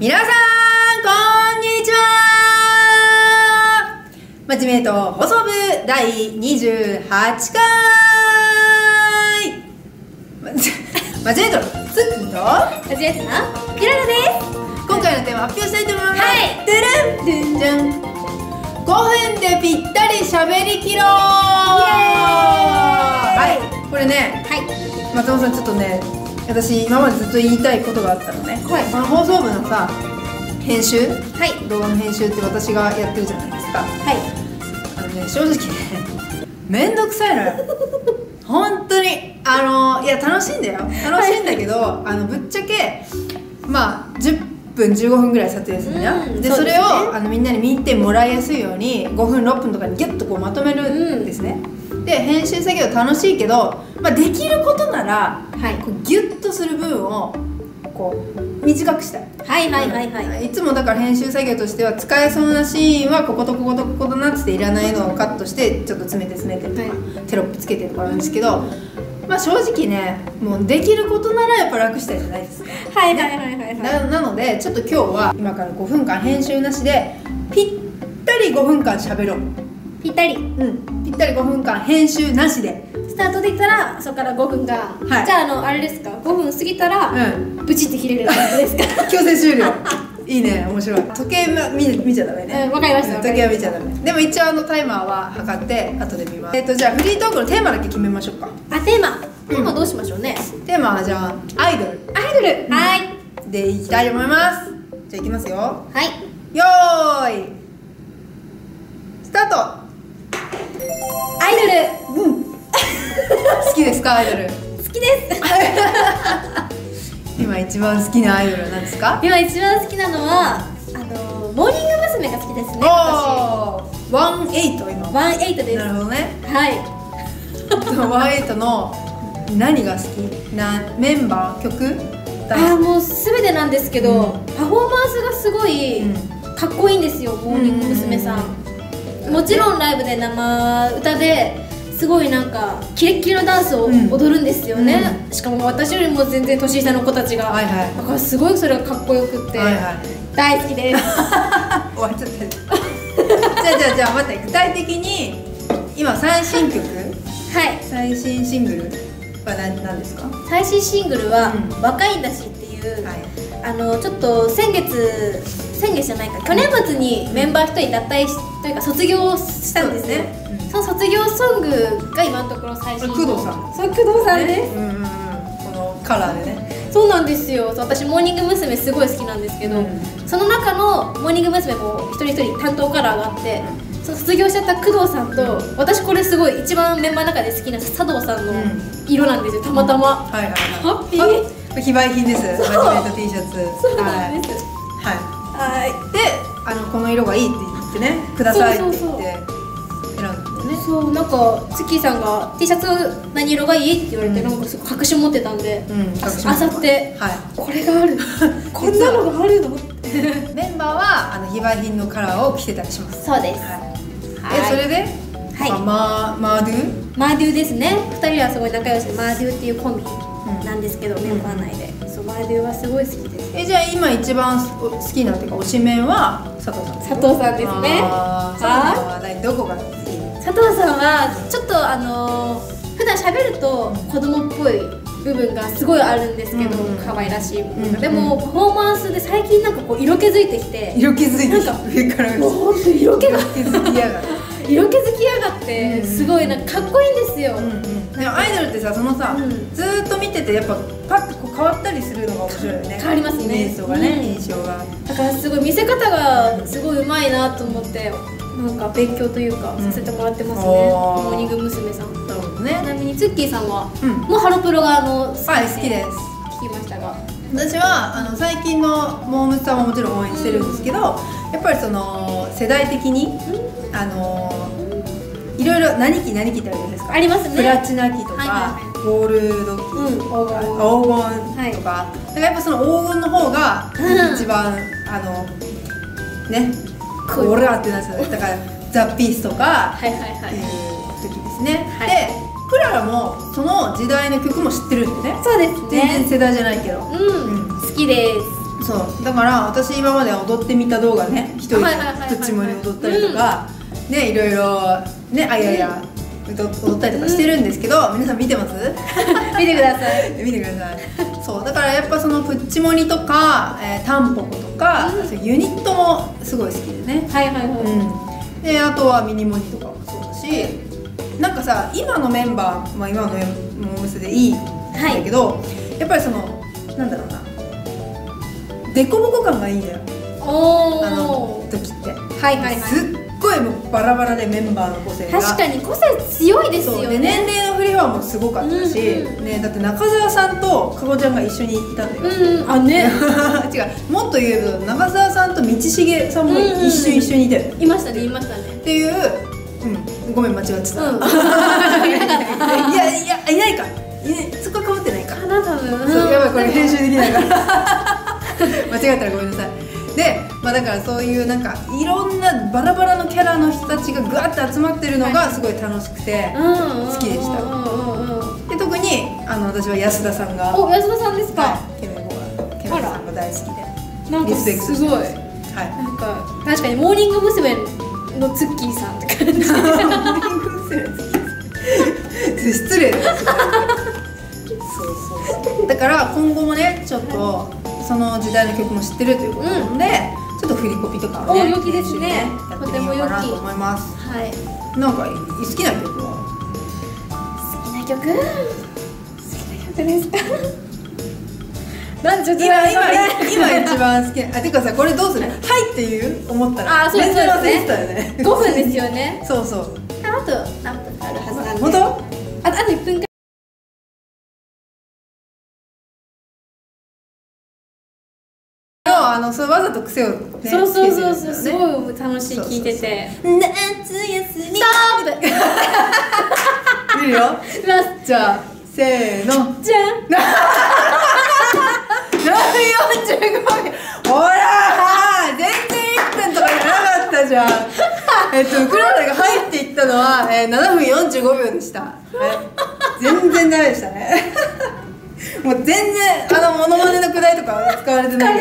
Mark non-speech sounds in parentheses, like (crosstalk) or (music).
皆さんこんにちは。まちめと放送部第28回。ままちめとツッキーと？はじめてなクララです。今回のテーマ発表したいと思います。はい。てるんてんじゃん。5分でぴったり喋りきろうはい。これねはい。松本さんちょっとね私今までずっと言いたいことがあったのね、はい。この放送部のさ編集？はい。動画の編集って私がやってるじゃないですか。はい。あのね正直ねめんどくさいのよ。(laughs) 本当に。あのいや楽しいんだよ。楽しいんだけど、あのぶっちゃけまあ10分15分ぐらい撮影するじゃん、うんでそれそうですね。をあのみんなに見てもらいやすいように5分6分とかにギュッとこうまとめるんですね、で編集作業楽しいけど、まあ、できることならはい。こうギュッとする部分をこう短くしたい。はいはいはいはい。いつもだから編集作業としては使えそうなシーンはこことこことここだなっていらないのをカットしてちょっと詰めて詰めてとか、はい。テロップつけてとかなんですけどまあ正直ねもうできることならやっぱ楽したいじゃないですか。はいはいはいはいはい。ななのでちょっと今日は今から5分間編集なしでぴったり5分間喋ろうぴったり。うん。ぴったり5分間編集なしで。スタートできたらそこから5分が、はい。じゃああのあれですか？5分過ぎたら、うん。ブチって切れる感じですか？(laughs) 強制終了。いいね面白い。時計は見見ちゃダメね。うんわかりましたうん時計は見ちゃダメ。でも一応あのタイマーは測って後で見ます。えっ、とじゃあフリートークのテーマだけ決めましょうか。あテーマ。テーマどうしましょうね、テーマはじゃあアイドル。アイドル、はい。でいきたいと思います。じゃあいきますよ。はい。よーい。スタートアイドル。うん。好きですかアイドル？好きです。(laughs) 今一番好きなアイドルは何ですか？今一番好きなのはあのモーニング娘。が好きですねワンエイト今。ワンエイトです。なるほどね。はい。ワンエイトの何が好き？なメンバー曲？あーもう全てなんですけど、うん。パフォーマンスがすごいうん。かっこいいんですよ、モーニング娘。さん,、もちろんライブで生歌ですごいなんかキレッキレのダンスをうん踊るんですよね、しかも私よりも全然年下の子たちが、はいはい。だからすごいそれがかっこよくって、はいはい。大好きです。(laughs) 終わっちゃった。じゃあじゃあじゃあ待って具体的に今最新曲？はい。最新シングルは何何ですか？は最新シングルはうん「若いんだし」いう、い。あのちょっと先月先月じゃないか去年末にメンバー一人脱退しというか卒業したんですね。そうですねその卒業ソングが今のところ最新のこれ工藤さん。そう工藤さんです、うんうんうん。このカラーでね。そうなんですよ。私モーニング娘。すごい好きなんですけど、うん。その中のモーニング娘。も一人一人担当カラーがあってその卒業しちゃった工藤さんと私これすごい一番メンバーの中で好きな佐藤さんのうん。色なんですよたまたま、はいはいはい。ハッピー非売品です。マジメント T シャツ。そうなんです、はい、ははい。い、であのこの色がいいって言ってねくださいって言って選んだんだよね。そうなんかツッキーさんが T シャツ何色がいいって言われて、うん。なんかすごい確信持ってたんで、うんあさってはい。これがある。(laughs) こんなのがあるの？(laughs) メンバーはあの非売品のカラーを着てたりします。そうです。はい、えそれで、はい。まあマードゥ？マーデューですね。2人はすごい仲良し。でマーデューっていうコンビ。んなんですけど、メンバー内で。そうマーデューはすごい好きです。えじゃあ今一番好きなっていうか推しメンは佐藤さん佐藤さんですね。佐藤さんは何どこが好き？佐藤さんはちょっとあのー普段喋ると子供っぽい部分がすごいあるんですけど、うん。可愛らしい部分が、うん。でもパフォーマンスで最近なんかこう色気づいてきて。色気づいてなんか上からもうほんと色気が色気づきやがってうん。すごいなんかかっこいいんですよ、でもアイドルってさそのさ、うん。ずーっと見ててやっぱパッとこう変わったりするのが面白いよね。変わりますね。イメージがね、うん。印象が。だからすごい見せ方がすごいうまいなと思ってなんか勉強というかうん。させてもらってますね、モーニング娘。さん。なるほどちねなみにツッキーさんは、うん。もうハロプロがあの好きはい好きです。聞きましたが。私はあの最近のモームスさんももちろん応援してるんですけど、やっぱりその世代的に、あのいろいろ何期何期ってあるじゃないですか。ありますね。プラチナ期とか、はいはい。はいゴールド期うん。黄金とか、だからやっぱその黄金の方がうん。一番、あのねオラってなっちゃう。だからザ・ピースとかはいはいはっていうい時ですね、はい。でクララもその時代の曲も知ってるんでね。そうです全然ね世代じゃないけど、うん、うん。好きですそうだから私今まで踊ってみた動画ね一人ではいはいはいはいはい。プッチモリ踊ったりとか、ねいろいろねあやや踊踊ったりとかしてるんですけど、皆さん見てます？(laughs) 見てください。見てください。そうだからやっぱそのプッチモリとか、えータンポポとか、うん。ユニットもすごい好きでね。はいはいはい、うん。であとはミニモニとかもそうだしなんかさ今のメンバー、まあ、今のモームスでいいんだけど、やっぱりそのなんだろうなデコボコ感がいいんだよ。おあのお時って。はいはいはい。すっごいもうバラバラでメンバーの個性が。確かに個性強いですよね。で年齢の振り幅もすごかったし、うんね、だって中澤さんとかごちゃんが一緒にいたんだよ、うんうん。あね。(laughs) 違う。もっと言うと中澤さんと道重さんもうんうんうん。一緒一緒にいたよ、いましたねいましたね。っていう、うん、ごめん間違ってた、うん。(laughs) いやいやいないか。いない。そこはかぶってないか、かな多分。そうやばいこれ編集できないから (laughs) 間違えたらごめんなさい。でまあだからそういうなんかいろんなバラバラのキャラの人たちがぐわって集まってるのがすごい楽しくて、好きでした。で特にあの私は安田さんがお安田さんですか、はい。ケメケメゴさんが大好きで。なんかリスペクトす。ごい。はい。なんか確かにモーニング娘。のツッキーさんって感じ。(laughs) 失礼 (laughs) そうそうそう。だから今後もねちょっとその時代の曲も知ってるということなので、ちょっと振りコピとかをねお良きですね。やってみようかなと思います。はい好なんか好きな曲は？きな曲？好きな曲ですか？なんちょっと今今今今一番好き。なあてかさこれどうする？はいっていう思ったらあそうですね。5分ですよね。そうそう。あと何分かあるはずなんで。本当？ああと1分のそれわざと癖を、ね、そうそうそうそう、ね。ごい楽しい聞いてて。夏休み。ストップ見るよ。ラスじゃあせーの。じゃん45秒。ほら全然1分とかじゃなかったじゃん。えっとウクライナが入っていったのは、えー、7分45秒でした、はい、全然ダメでしたね (laughs) もう全然あのモノマネのくだりとかは使われてない